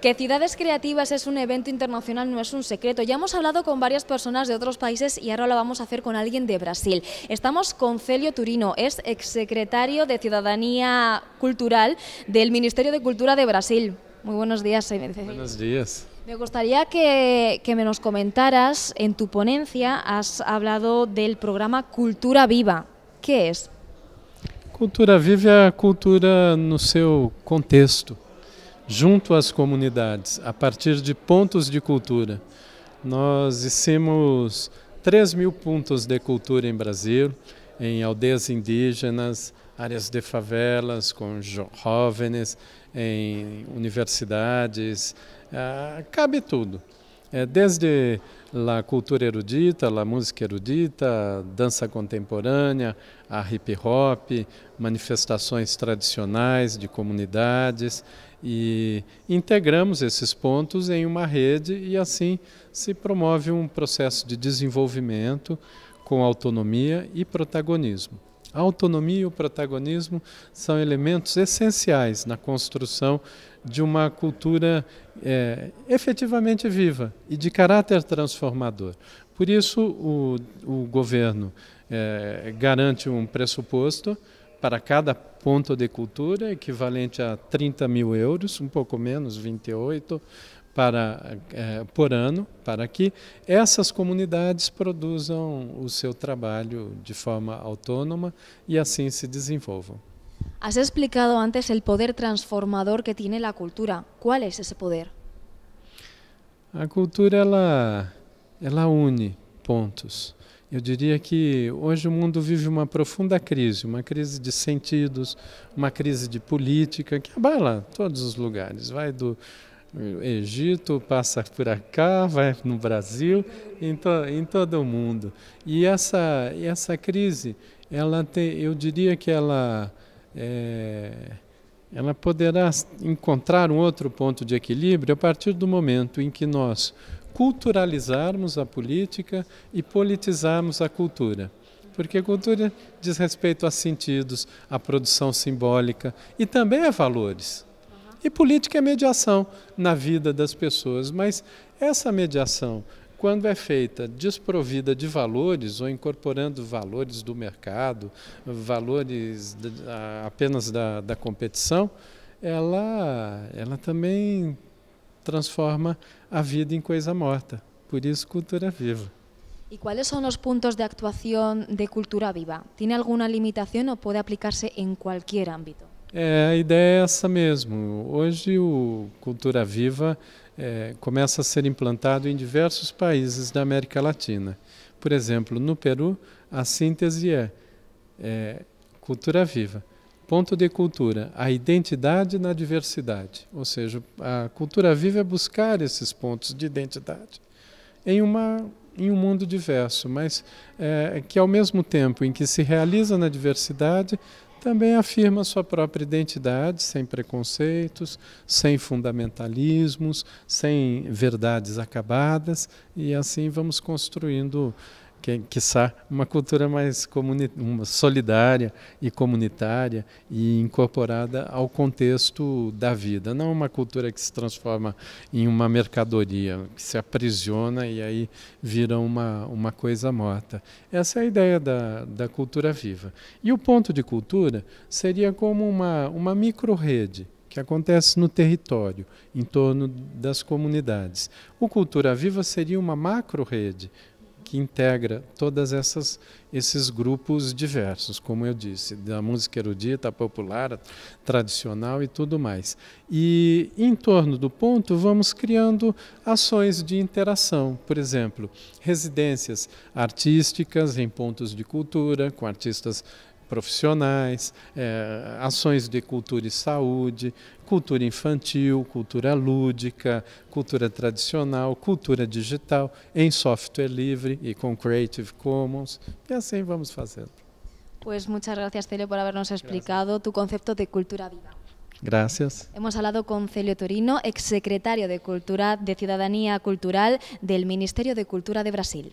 Que Ciudades Creativas es un evento internacional no es un secreto. Ya hemos hablado con varias personas de otros países y ahora lo vamos a hacer con alguien de Brasil. Estamos con Celio Turino, es exsecretario de Ciudadanía Cultural del Ministerio de Cultura de Brasil. Muy buenos días. Buenos días. Me gustaría que, que me nos comentaras, en tu ponencia has hablado del programa Cultura Viva. ¿Qué es? Cultura Viva é a cultura no seu contexto. junto às comunidades, a partir de pontos de cultura. Nós hicimos 3 mil pontos de cultura em Brasil, em aldeias indígenas, áreas de favelas, com jovens, em universidades, ah, cabe tudo. É, desde a cultura erudita, a música erudita, dança contemporânea, a hip hop, manifestações tradicionais de comunidades e integramos esses pontos em uma rede e assim se promove um processo de desenvolvimento com autonomia e protagonismo. A autonomia e o protagonismo são elementos essenciais na construção de uma cultura é, efetivamente viva e de caráter transformador. Por isso, o, o governo é, garante um pressuposto para cada ponto de cultura, equivalente a 30 mil euros, um pouco menos, 28, para, eh, por ano, para que essas comunidades produzam o seu trabalho de forma autônoma e assim se desenvolvam. Has explicado antes el poder transformador que tiene la cultura. ¿Cuál es ese poder? A cultura ela, ela une pontos. Eu diria que hoje o mundo vive uma profunda crise, uma crise de sentidos, uma crise de política que abala todos os lugares. Vai do Egito, passa por cá, vai no Brasil, em, to, em todo o mundo. E essa, essa crise, ela tem, eu diria que ela, é, ela poderá encontrar um outro ponto de equilíbrio a partir do momento em que nós culturalizarmos a política e politizarmos a cultura. Porque cultura diz respeito a sentidos, a produção simbólica e também a valores. E política é mediação na vida das pessoas, mas essa mediação, quando é feita desprovida de valores ou incorporando valores do mercado, valores apenas da, da competição, ela, ela também transforma a vida em coisa morta. Por isso, cultura viva. ¿Y cuáles son los puntos de actuación de Cultura Viva? ¿Tiene alguna limitación o puede aplicarse en cualquier ámbito? É, a ideia é essa mesmo. Hoje o Cultura Viva é, começa a ser implantado em diversos países da América Latina. Por exemplo, no Peru, a síntese é, é Cultura Viva Ponto de cultura, a identidade na diversidade. Ou seja, a cultura viva é buscar esses pontos de identidade em, uma, em um mundo diverso, mas é, que ao mesmo tempo em que se realiza na diversidade, também afirma sua própria identidade, sem preconceitos, sem fundamentalismos, sem verdades acabadas, e assim vamos construindo que, quiçá, uma cultura mais uma solidária e comunitária e incorporada ao contexto da vida. Não uma cultura que se transforma em uma mercadoria, que se aprisiona e aí vira uma, uma coisa morta. Essa é a ideia da, da cultura viva. E o ponto de cultura seria como uma, uma micro-rede que acontece no território, em torno das comunidades. O Cultura Viva seria uma macro-rede que integra todas essas esses grupos diversos, como eu disse, da música erudita, popular, tradicional e tudo mais. E em torno do ponto vamos criando ações de interação, por exemplo, residências artísticas em pontos de cultura com artistas profissionais, é, ações de cultura e saúde, cultura infantil, cultura lúdica, cultura tradicional, cultura digital, em software livre e com Creative Commons. E assim vamos fazendo. Pues muchas gracias, Celio, por habernos explicado gracias. tu concepto de cultura viva. Gracias. Hemos hablado con Celio Torino, exsecretario de Cultura de Ciudadanía Cultural del Ministerio de Cultura de Brasil.